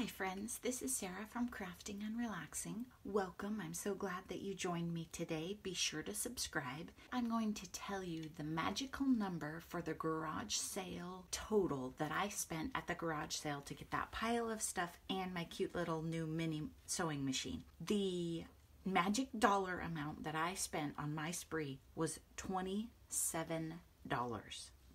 Hi, friends. This is Sarah from Crafting and Relaxing. Welcome. I'm so glad that you joined me today. Be sure to subscribe. I'm going to tell you the magical number for the garage sale total that I spent at the garage sale to get that pile of stuff and my cute little new mini sewing machine. The magic dollar amount that I spent on my spree was $27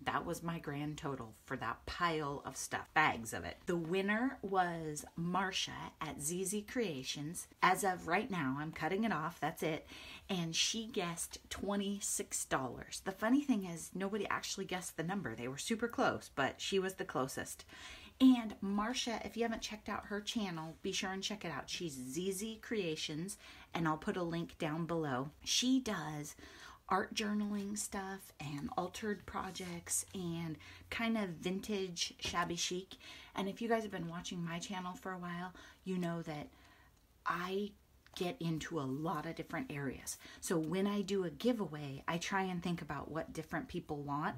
that was my grand total for that pile of stuff, bags of it. The winner was Marsha at ZZ Creations. As of right now, I'm cutting it off, that's it. And she guessed $26. The funny thing is, nobody actually guessed the number. They were super close, but she was the closest. And Marsha, if you haven't checked out her channel, be sure and check it out. She's ZZ Creations, and I'll put a link down below. She does art journaling stuff and altered projects and kind of vintage shabby chic. And if you guys have been watching my channel for a while, you know that I get into a lot of different areas. So when I do a giveaway, I try and think about what different people want.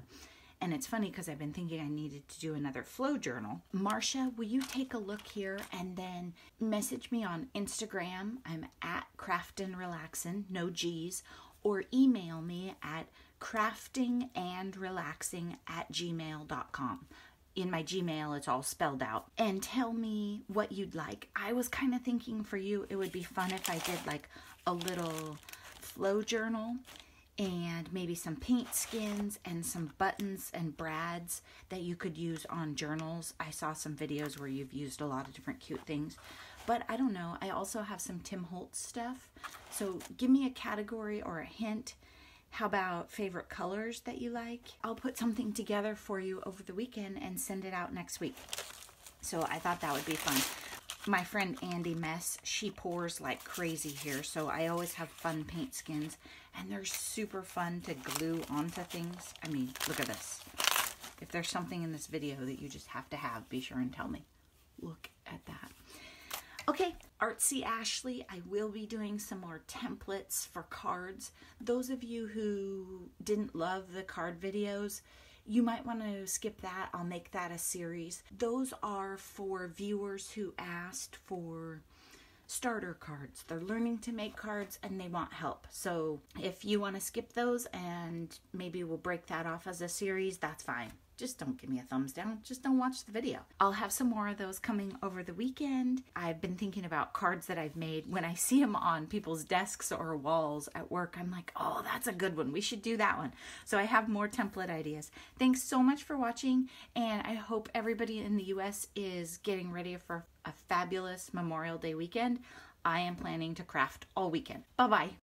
And it's funny because I've been thinking I needed to do another flow journal. Marsha, will you take a look here and then message me on Instagram? I'm at Craftin Relaxin, no G's, or email me at craftingandrelaxing at gmail.com. In my Gmail, it's all spelled out. And tell me what you'd like. I was kind of thinking for you, it would be fun if I did like a little flow journal and maybe some paint skins and some buttons and brads that you could use on journals. I saw some videos where you've used a lot of different cute things. But I don't know. I also have some Tim Holtz stuff. So give me a category or a hint. How about favorite colors that you like? I'll put something together for you over the weekend and send it out next week. So I thought that would be fun. My friend Andy Mess, she pours like crazy here, so I always have fun paint skins, and they're super fun to glue onto things. I mean, look at this. If there's something in this video that you just have to have, be sure and tell me. Look at that. Okay, Artsy Ashley, I will be doing some more templates for cards. Those of you who didn't love the card videos, you might want to skip that. I'll make that a series. Those are for viewers who asked for starter cards. They're learning to make cards and they want help. So if you want to skip those and maybe we'll break that off as a series, that's fine just don't give me a thumbs down. Just don't watch the video. I'll have some more of those coming over the weekend. I've been thinking about cards that I've made. When I see them on people's desks or walls at work, I'm like, oh, that's a good one. We should do that one. So I have more template ideas. Thanks so much for watching, and I hope everybody in the US is getting ready for a fabulous Memorial Day weekend. I am planning to craft all weekend. Bye bye.